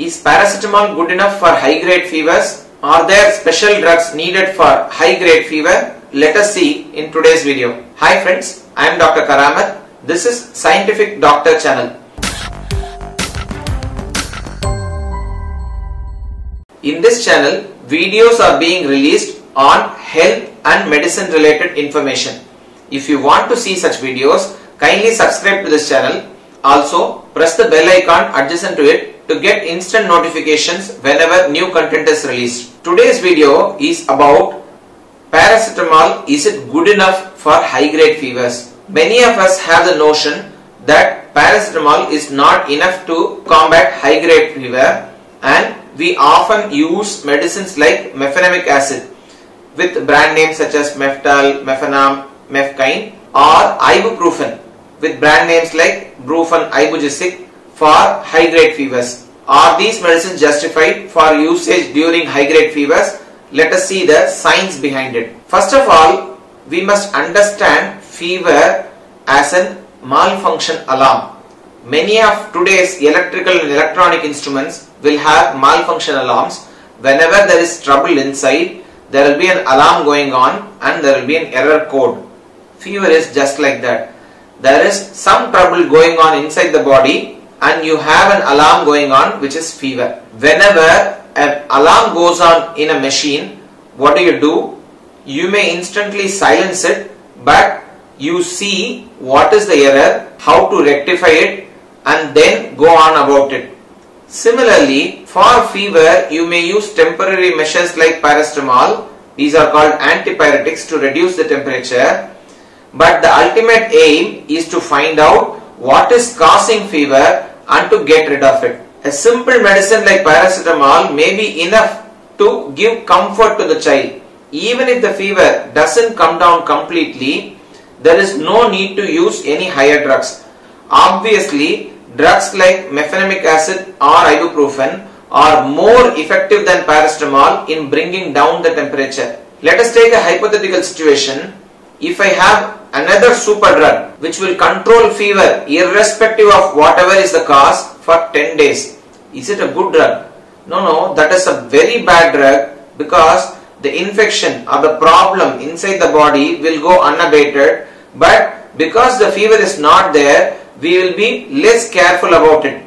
Is paracetamol good enough for high grade fevers? Are there special drugs needed for high grade fever? Let us see in today's video. Hi friends, I am Dr. Karamat. This is Scientific Doctor channel. In this channel, videos are being released on health and medicine related information. If you want to see such videos, kindly subscribe to this channel. Also, press the bell icon adjacent to it to get instant notifications whenever new content is released. Today's video is about paracetamol. Is it good enough for high grade fevers? Many of us have the notion that paracetamol is not enough to combat high grade fever and we often use medicines like mefenamic acid with brand names such as Meftal, Mefenam, Mefkine or ibuprofen with brand names like Brufen, Ibugesic for high grade fevers. Are these medicines justified for usage during high grade fevers? Let us see the science behind it. First of all, we must understand fever as a malfunction alarm. Many of today's electrical and electronic instruments will have malfunction alarms. Whenever there is trouble inside, there will be an alarm going on and there will be an error code. Fever is just like that. There is some trouble going on inside the body and you have an alarm going on which is fever. Whenever an alarm goes on in a machine, what do you do? You may instantly silence it but you see what is the error, how to rectify it and then go on about it. Similarly, for fever, you may use temporary measures like paracetamol. These are called antipyretics to reduce the temperature. But the ultimate aim is to find out what is causing fever and to get rid of it. A simple medicine like paracetamol may be enough to give comfort to the child. Even if the fever doesn't come down completely, there is no need to use any higher drugs. Obviously, drugs like mefenamic acid or ibuprofen are more effective than paracetamol in bringing down the temperature. Let us take a hypothetical situation. If I have another super drug which will control fever irrespective of whatever is the cause for 10 days, is it a good drug? No, no, that is a very bad drug because the infection or the problem inside the body will go unabated. But because the fever is not there we will be less careful about it.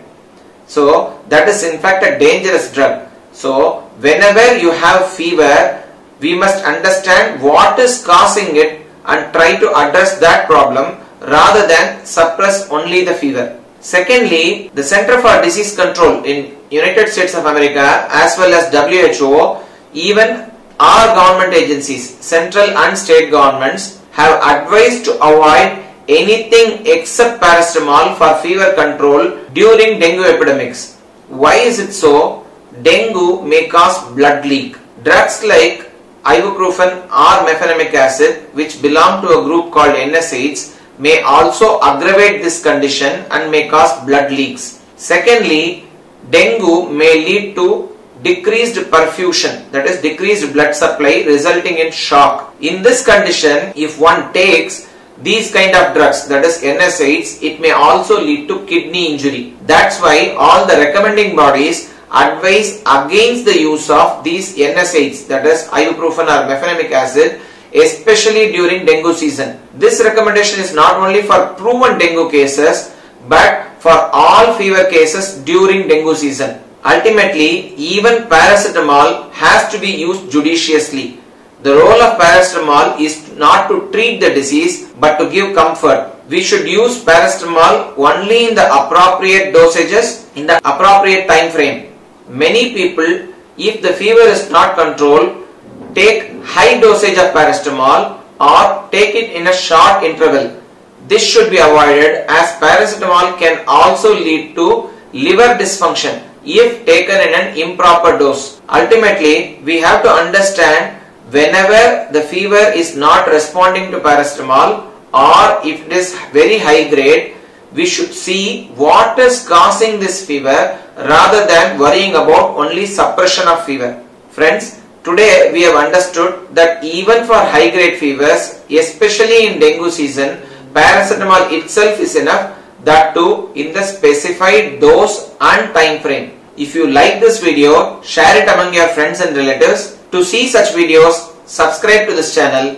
So that is in fact a dangerous drug. So whenever you have fever we must understand what is causing it and try to address that problem rather than suppress only the fever secondly the center for disease control in united states of america as well as WHO even our government agencies central and state governments have advised to avoid anything except paracetamol for fever control during dengue epidemics. Why is it so? Dengue may cause blood leak. Drugs like ibuprofen or mefenamic acid which belong to a group called NSAIDs may also aggravate this condition and may cause blood leaks. Secondly, dengue may lead to decreased perfusion that is decreased blood supply resulting in shock. In this condition if one takes these kind of drugs that is NSAIDs it may also lead to kidney injury. That's why all the recommending bodies advise against the use of these NSAIDs that is ibuprofen or mefenamic acid especially during dengue season. This recommendation is not only for proven dengue cases but for all fever cases during dengue season. Ultimately, even paracetamol has to be used judiciously. The role of paracetamol is not to treat the disease but to give comfort. We should use paracetamol only in the appropriate dosages in the appropriate time frame. Many people, if the fever is not controlled, take high dosage of paracetamol or take it in a short interval. This should be avoided as paracetamol can also lead to liver dysfunction if taken in an improper dose. Ultimately, we have to understand whenever the fever is not responding to paracetamol or if it is very high grade, we should see what is causing this fever rather than worrying about only suppression of fever. Friends, today we have understood that even for high grade fevers, especially in dengue season, paracetamol itself is enough that too in the specified dose and time frame. If you like this video, share it among your friends and relatives. To see such videos, subscribe to this channel.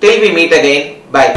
Till we meet again, bye.